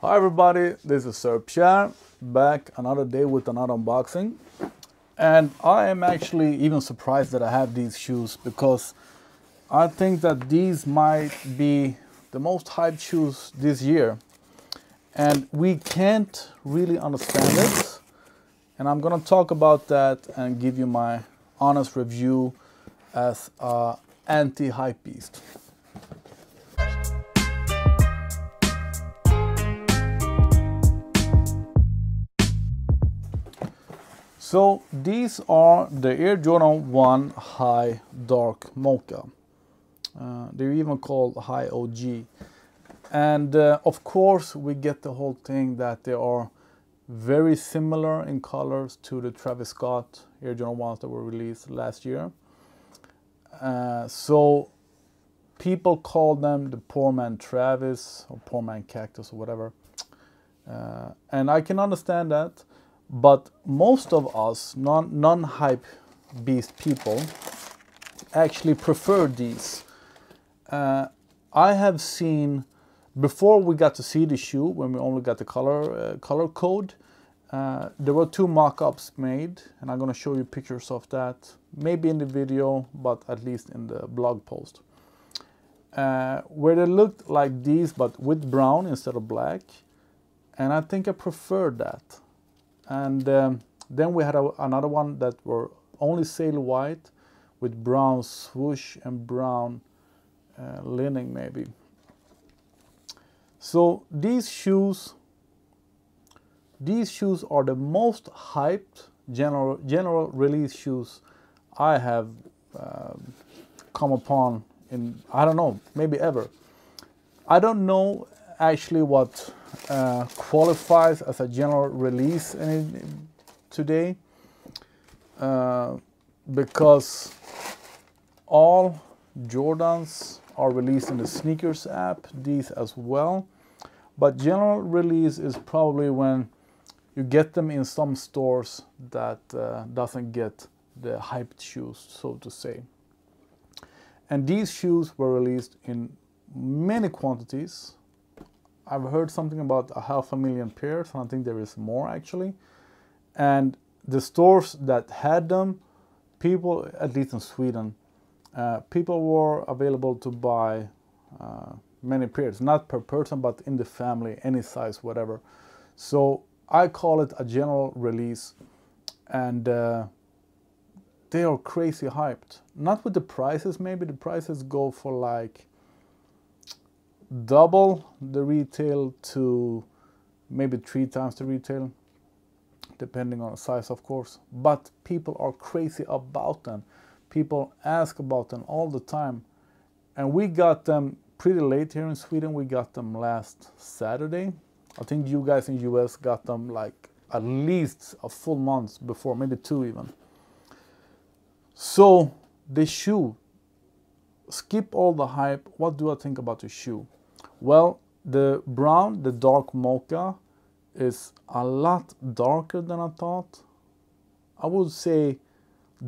Hi everybody, this is Sir Pierre, back another day with another unboxing. And I am actually even surprised that I have these shoes because I think that these might be the most hyped shoes this year. And we can't really understand it. And I'm gonna talk about that and give you my honest review as a anti-hype beast. So these are the Air Jordan 1 High Dark Mocha. Uh, they're even called High OG. And uh, of course we get the whole thing that they are very similar in colors to the Travis Scott Air Jordan 1s that were released last year. Uh, so people call them the poor man Travis or poor man Cactus or whatever. Uh, and I can understand that but most of us non, non-hype beast people actually prefer these. Uh, I have seen before we got to see the shoe when we only got the color uh, color code. Uh, there were two mock-ups made and I'm gonna show you pictures of that maybe in the video but at least in the blog post uh, where they looked like these but with brown instead of black and I think I prefer that and um, then we had a, another one that were only sail white with brown swoosh and brown uh, lining maybe. So these shoes, these shoes are the most hyped general general release shoes I have uh, come upon in I don't know maybe ever. I don't know actually what uh, qualifies as a general release today uh, because all Jordans are released in the sneakers app, these as well. But general release is probably when you get them in some stores that uh, doesn't get the hyped shoes, so to say. And these shoes were released in many quantities, I've heard something about a half a million pairs, and I think there is more actually. And the stores that had them, people, at least in Sweden, uh, people were available to buy uh, many pairs, not per person, but in the family, any size, whatever. So I call it a general release, and uh, they are crazy hyped. Not with the prices, maybe the prices go for like double the retail to maybe three times the retail depending on the size of course. But people are crazy about them. People ask about them all the time. And we got them pretty late here in Sweden. We got them last Saturday. I think you guys in the US got them like at least a full month before maybe two even. So the shoe. Skip all the hype. What do I think about the shoe well, the brown, the dark mocha, is a lot darker than I thought. I would say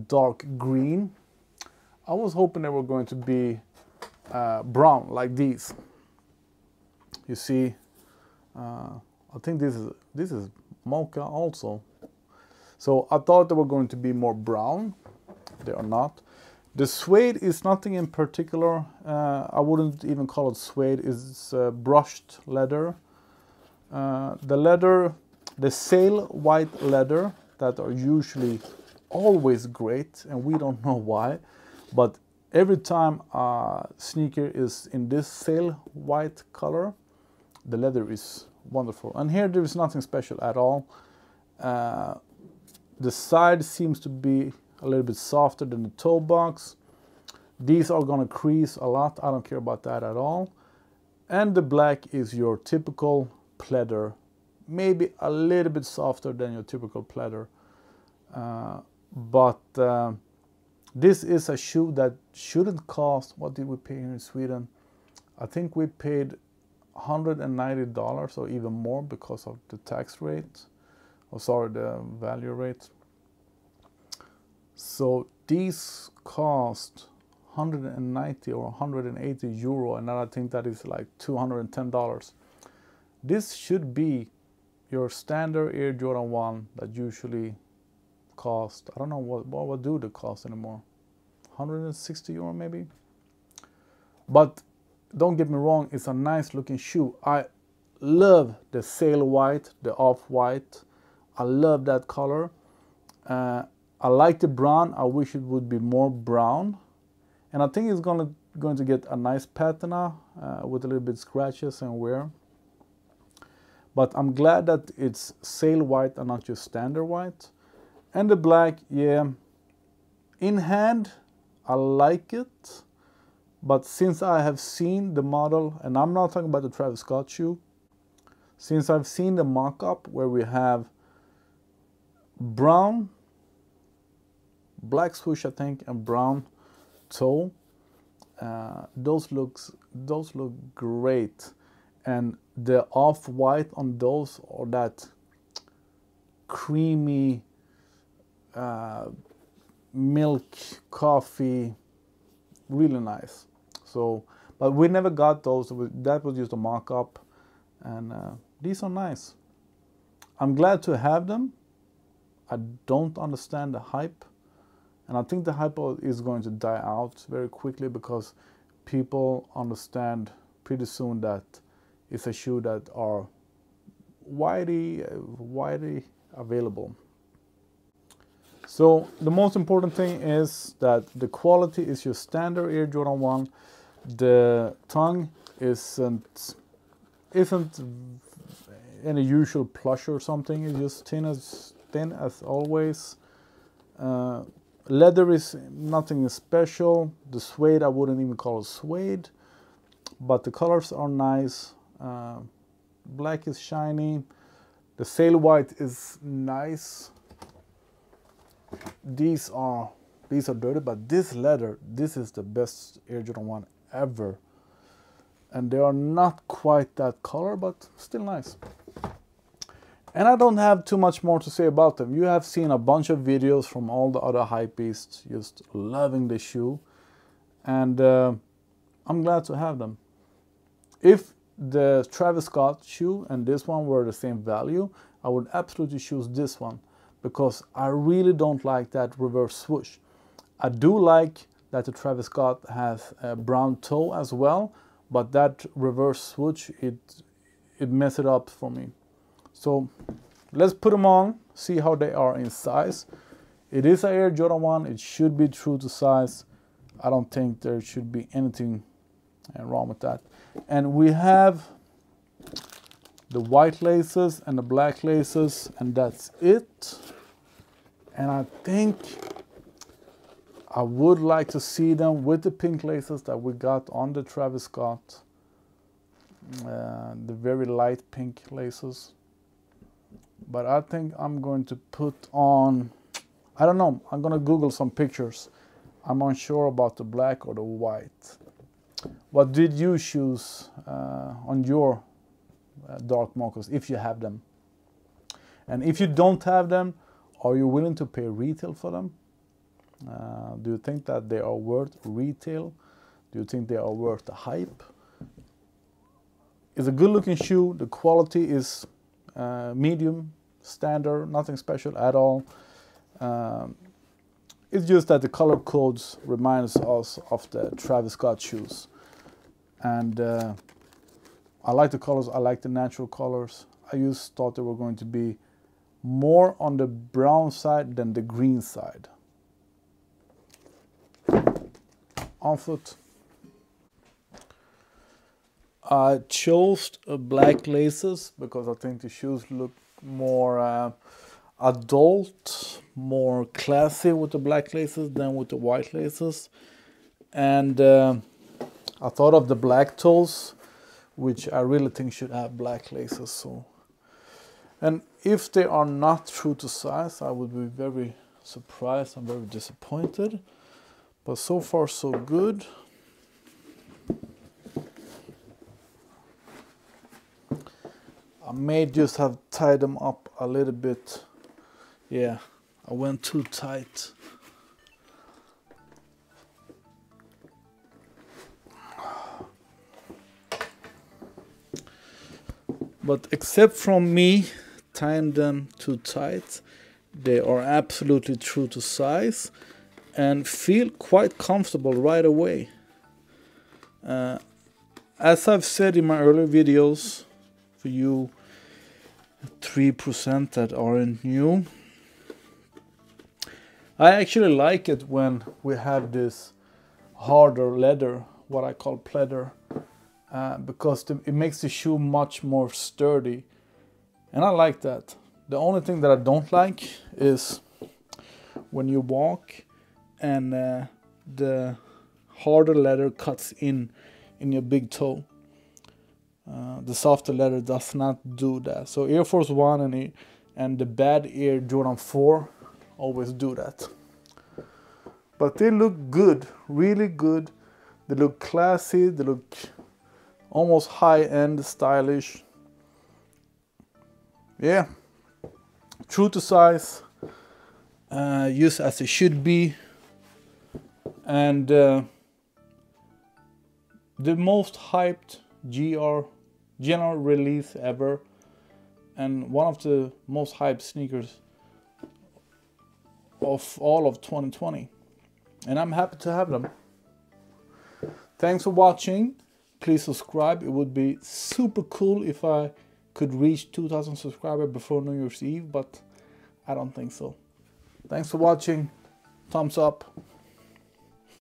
dark green. I was hoping they were going to be uh, brown like these. You see, uh, I think this is this is mocha also. So I thought they were going to be more brown. They are not. The suede is nothing in particular. Uh, I wouldn't even call it suede. It's uh, brushed leather. Uh, the leather, the sail white leather that are usually always great, and we don't know why, but every time a sneaker is in this sail white color, the leather is wonderful. And here there is nothing special at all. Uh, the side seems to be a little bit softer than the toe box. These are gonna crease a lot. I don't care about that at all. And the black is your typical pleather, maybe a little bit softer than your typical pleather. Uh, but uh, this is a shoe that shouldn't cost, what did we pay here in Sweden? I think we paid $190 or even more because of the tax rate, or oh, sorry, the value rate. So these cost 190 or 180 euro, and I think that is like 210 dollars. this should be your standard Air Jordan 1 that usually cost, I don't know what, what would do the cost anymore, 160 euro maybe? But don't get me wrong, it's a nice looking shoe. I love the sail white, the off-white. I love that color. Uh, I like the brown. I wish it would be more brown. And I think it's gonna going to get a nice patina uh, with a little bit scratches and wear. But I'm glad that it's sail white and not just standard white. And the black, yeah, in hand, I like it. But since I have seen the model, and I'm not talking about the Travis Scott shoe, since I've seen the mock-up where we have brown, black swoosh I think, and brown toe, uh, those looks those look great, and the off-white on those or that creamy uh, milk coffee, really nice. So, but we never got those. That was just a mock-up, and uh, these are nice. I'm glad to have them. I don't understand the hype, and I think the hype is going to die out very quickly because people understand pretty soon that it's a shoe that are widely widely available. So the most important thing is that the quality is your standard Air Jordan 1 the tongue isn't isn't any usual plush or something. It's just thin as thin as always. Uh, leather is nothing special. The suede I wouldn't even call it suede, but the colors are nice. Uh, black is shiny. The sail white is nice. These are these are dirty, but this leather, this is the best Air Jordan 1 ever. And they are not quite that color, but still nice. And I don't have too much more to say about them. You have seen a bunch of videos from all the other hypebeasts just loving the shoe. And uh, I'm glad to have them. If the Travis Scott shoe and this one were the same value, I would absolutely choose this one because I really don't like that reverse swoosh. I do like that the Travis Scott has a brown toe as well, but that reverse swoosh, it, it messed it up for me. So let's put them on, see how they are in size. It is a Air Jordan 1, it should be true to size. I don't think there should be anything uh, wrong with that. And we have the white laces and the black laces, and that's it. And I think I would like to see them with the pink laces that we got on the Travis Scott. Uh, the very light pink laces. But I think I'm going to put on, I don't know, I'm going to Google some pictures. I'm unsure about the black or the white. What did you choose uh, on your uh, dark mochas, if you have them? And if you don't have them, are you willing to pay retail for them? Uh, do you think that they are worth retail? Do you think they are worth the hype? It's a good looking shoe. The quality is uh, medium, standard, nothing special at all. Um, it's just that the color codes reminds us of the Travis Scott shoes. And uh, I like the colors, I like the natural colors. I just thought they were going to be more on the brown side than the green side. on foot. I chose black laces because I think the shoes look more uh, adult, more classy with the black laces than with the white laces. And uh, I thought of the black toes, which I really think should have black laces. So, And if they are not true to size, I would be very surprised and very disappointed. But so far so good. I may just have tied them up a little bit. Yeah, I went too tight. but except from me tying them too tight they are absolutely true to size and feel quite comfortable right away uh, as I've said in my earlier videos for you 3% that aren't new I actually like it when we have this harder leather what I call pleather uh, because the, it makes the shoe much more sturdy and I like that. The only thing that I don't like is when you walk and uh, the harder leather cuts in in your big toe. Uh, the softer leather does not do that. So Air Force One and and the bad Air Jordan 4 always do that. But they look good, really good. They look classy. They look almost high-end, stylish. Yeah, true to size, uh, used as it should be, and uh, the most hyped GR general release ever, and one of the most hyped sneakers of all of 2020, and I'm happy to have them. Thanks for watching please subscribe. It would be super cool if I could reach 2000 subscribers before New Year's Eve, but I don't think so. Thanks for watching. Thumbs up.